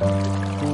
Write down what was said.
Música